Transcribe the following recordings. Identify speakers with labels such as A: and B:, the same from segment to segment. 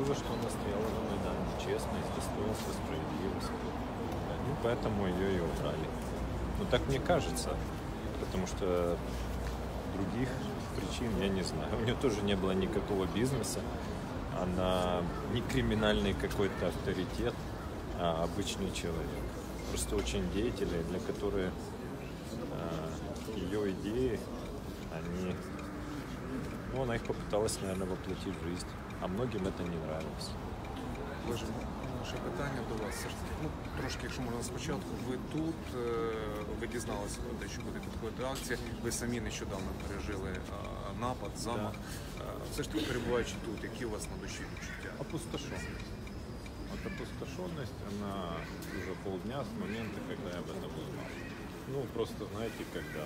A: то, за что она стояла на Майдане. Честность, достоинство, справедливость. Ну, поэтому ее и убрали. Ну, так мне кажется. Потому что других причин я не знаю. У нее тоже не было никакого бизнеса. Она не криминальный какой-то авторитет, а обычный человек. Просто очень деятельный, для которых э, ее идеи, они... Ну, она их попыталась, наверное, воплотить в жизнь А многим это не нравилось.
B: Боже, наше питання до вас. Все ж таки, ну трошки, якщо можна спочатку, ви тут, е, ви дізналися про те, що буде підходити акція. Ви самі нещодавно пережили е, напад, замах. Е, Все ж таки, перебуваючи тут, які у вас на душі відчуття?
A: Опустошенность. Вот опустошенность, она уже полдня с момента, когда я об этом узнал. Ну, просто, знаете, когда,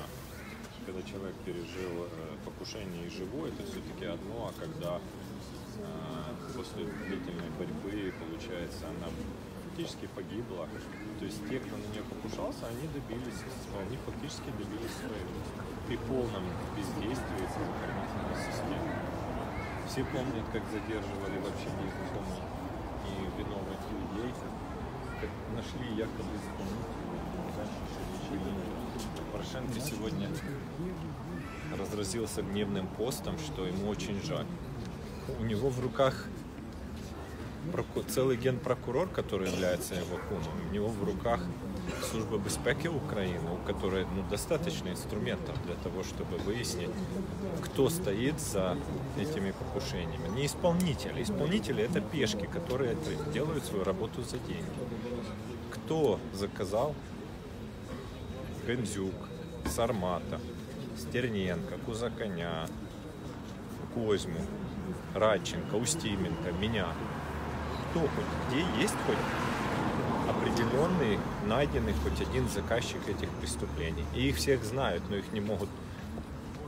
A: когда человек пережил э, покушение и живой, это все-таки одно, а когда э, после длительной борьбы, получается, она фактически погибла. То есть те, кто на нее покушался, они добились, они фактически добились своего при полном бездействии правоохранительной системы. Все помнят, как задерживали вообще незнакомых и виновных людей, нашли якобы было. Порошенко сегодня разразился гневным постом, что ему очень жаль. У него в руках целый генпрокурор, который является его кумом, у него в руках служба безпеки Украины, у которой ну, достаточно инструментов для того, чтобы выяснить, кто стоит за этими покушениями. Не исполнители. Исполнители это пешки, которые делают свою работу за деньги. Кто заказал Гандзюк, Сармата, Стерненко, Кузаконя, Козьму, Радченко, Устименко, меня. Кто хоть, где есть хоть определенный, найденный хоть один заказчик этих преступлений. И их всех знают, но их не могут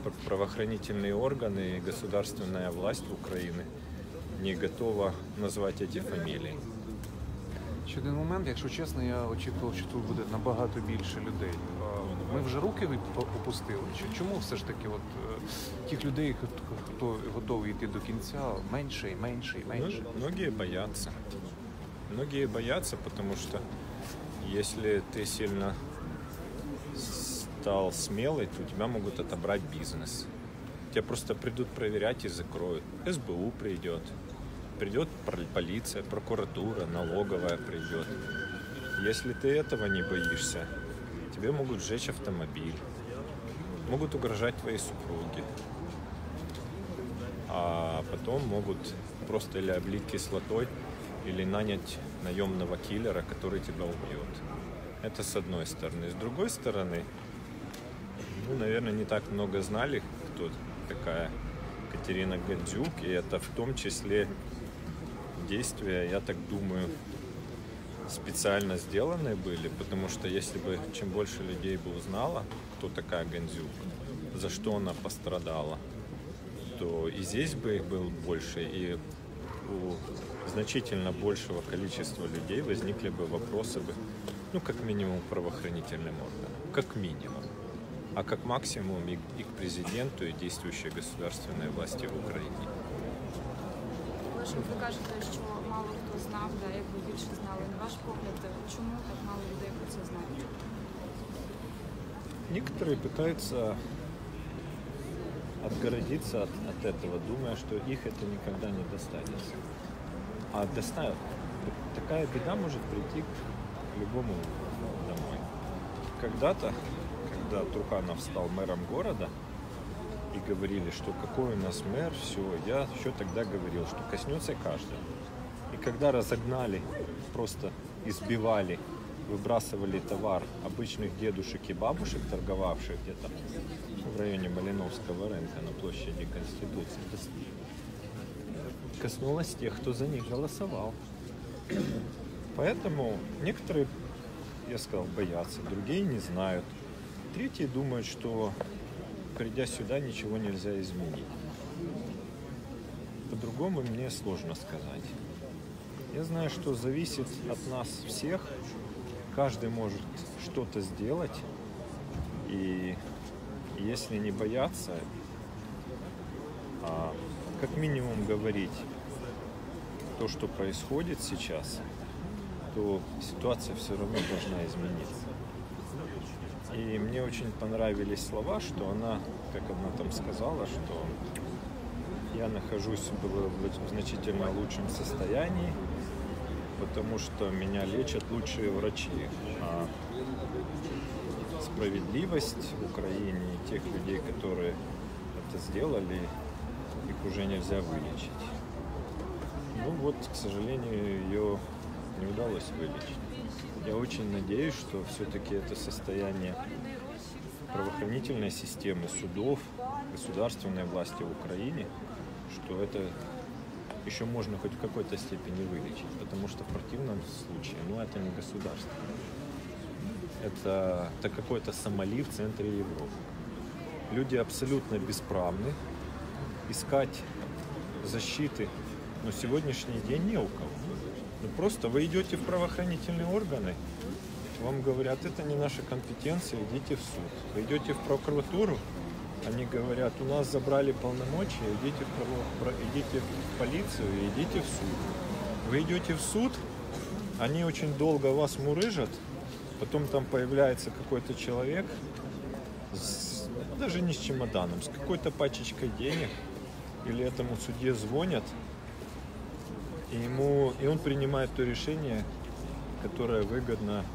A: пр- правоохранительные органы и государственная власть Украины не готова назвать эти фамилии.
B: Ще один момент, якщо чесно, я очікував, що тут буде набагато більше людей. Ми вже руки опустили. Чому все ж таки от, е, тих людей, хто- готовий йти до кінця, менше і менше і
A: Ну,
B: менше?
A: многие боятся. Многие боятся, потому что если ты сильно стал смелый, то у тебя могут отобрать бизнес. Тебя просто придут проверять и закроют. СБУ придет, придет пр- полиция, прокуратура, налоговая придет. Если ты этого не боишься, тебе могут сжечь автомобиль, могут угрожать твоей супруге, а потом могут просто или облить кислотой, или нанять наемного киллера, который тебя убьет. Это с одной стороны. С другой стороны, ну, наверное, не так много знали, кто такая Катерина Гандзюк, и это в том числе действия, я так думаю, специально сделанные были, потому что если бы чем больше людей бы узнало, кто такая Гандзюк, за что она пострадала, то и здесь бы их было больше, и у значительно большего количества людей возникли бы вопросы бы, ну, как минимум, правоохранительным органам, как минимум, а как максимум и, и к президенту, и действующей государственной власти в Украине.
C: Лише ви кажете, що мало хто знав, да, якби більше знали. На ваш погляд, чому так мало людей про це знають?
A: Некоторые пытаются отгородиться от, от этого, думая, что их это никогда не достанется. А доста... такая беда может прийти к любому домой. Когда-то, когда Труханов стал мэром города, и говорили, что какой у нас мэр, все, я еще тогда говорил, что коснется каждого. И когда разогнали, просто избивали, выбрасывали товар обычных дедушек и бабушек, торговавших где-то в районе Малиновского рынка на площади Конституции, коснулось тех, кто за них голосовал. Поэтому некоторые, я сказал, боятся, другие не знают. Третьи думают, что придя сюда, ничего нельзя изменить. По-другому мне сложно сказать. Я знаю, что зависит от нас всех. Каждый может что-то сделать. И если не бояться, а как минимум говорить то, что происходит сейчас, то ситуация все равно должна измениться. И мне очень понравились слова, что она, как она там сказала, что я нахожусь в значительно лучшем состоянии, потому что меня лечат лучшие врачи. А справедливость в Украине тех людей, которые это сделали, их уже нельзя вылечить. Ну вот, к сожалению, ее не удалось вылечить. Я очень надеюсь, что все-таки это состояние правоохранительной системы, судов, государственной власти в Украине, что это еще можно хоть в какой-то степени вылечить, потому что в противном случае, ну это не государство. Это, это какой-то Сомали в центре Европы. Люди абсолютно бесправны. Искать защиты но сегодняшний день не у кого. Ну, просто вы идете в правоохранительные органы, вам говорят, это не наша компетенция, идите в суд. Вы идете в прокуратуру, они говорят, у нас забрали полномочия, идите в, право- идите в полицию идите в суд. Вы идете в суд, они очень долго вас мурыжат, потом там появляется какой-то человек, с- даже не с чемоданом, с какой-то пачечкой денег, или этому судье звонят, и, ему, и он принимает то решение, которое выгодно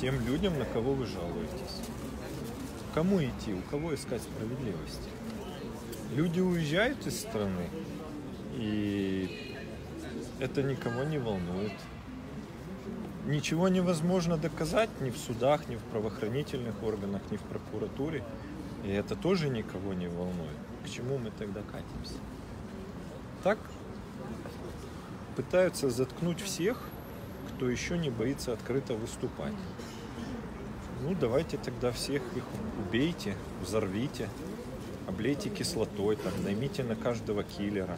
A: тем людям, на кого вы жалуетесь. Кому идти, у кого искать справедливость? Люди уезжают из страны, и это никого не волнует. Ничего невозможно доказать ни в судах, ни в правоохранительных органах, ни в прокуратуре. И это тоже никого не волнует. К чему мы тогда катимся? Так пытаются заткнуть всех, кто еще не боится открыто выступать. Ну, давайте тогда всех их убейте, взорвите, облейте кислотой, там, наймите на каждого киллера.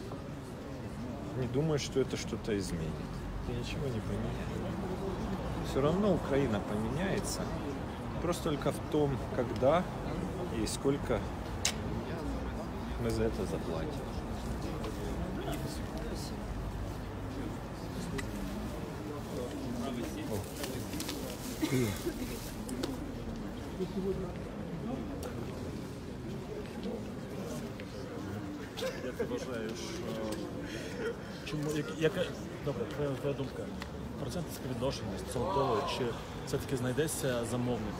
A: Не думаю, что это что-то изменит. Это ничего не поменяет. Все равно Украина поменяется. Просто только в том, когда и сколько мы за это заплатим.
D: Як ти вважаєш, чому як, яка добре, твоя, твоя думка? Процент співвідношення стосовно того, чи все-таки знайдеться замовник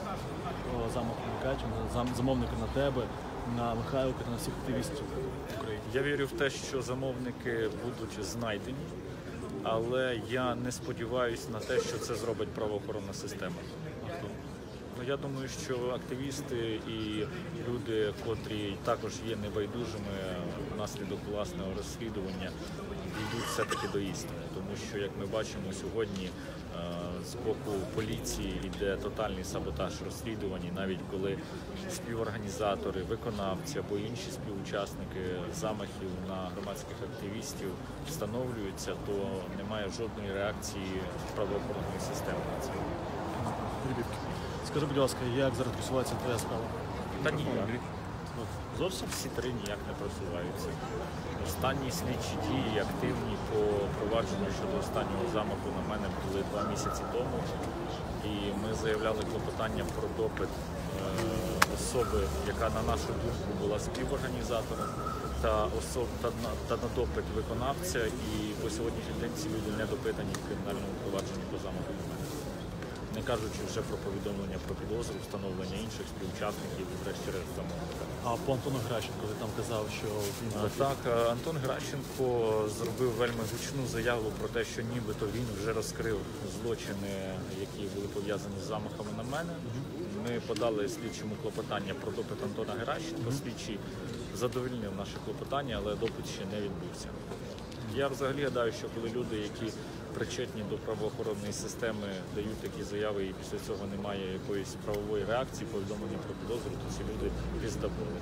D: о, замаху на Катю, зам, замовник на тебе, на Михайлика та на всіх активістів в Україні?
E: Я вірю в те, що замовники будуть знайдені, але я не сподіваюся на те, що це зробить правоохоронна система. Ну, я думаю, що активісти і люди, котрі також є небайдужими внаслідок власного розслідування, дійдуть все-таки до істини. Тому що, як ми бачимо сьогодні, е, з боку поліції йде тотальний саботаж розслідувань, І навіть коли співорганізатори, виконавці або інші співучасники замахів на громадських активістів встановлюються, то немає жодної реакції правоохоронної системи на це.
D: Скажи, будь ласка, як зараз просувається твоя справа?
E: Та ніяк. Зовсім всі три ніяк не просуваються. Останні слідчі дії активні по провадженню щодо останнього замаху на мене були два місяці тому. І ми заявляли клопотання про допит е, особи, яка на нашу думку була співорганізатором, та особ та, та на допит виконавця. І по сьогоднішній день ці люди не допитані в кримінальному провадженні по замаху на мене. Не кажучи вже про повідомлення про підозру, встановлення інших співучасників і врешті-решт замовника.
D: А по Антону Гращенко ти там казав, що він
E: А, Так, Антон Гращенко зробив вельми гучну заяву про те, що нібито він вже розкрив злочини, які були пов'язані з замахами на мене. Ми подали слідчому клопотання про допит Антона Геращенко. Слідчий задовольнив наше клопотання, але допит ще не відбувся. Я взагалі гадаю, що коли люди, які причетні до правоохоронної системи, дають такі заяви і після цього немає якоїсь правової реакції, повідомлення про підозру, то ці люди піздаболи.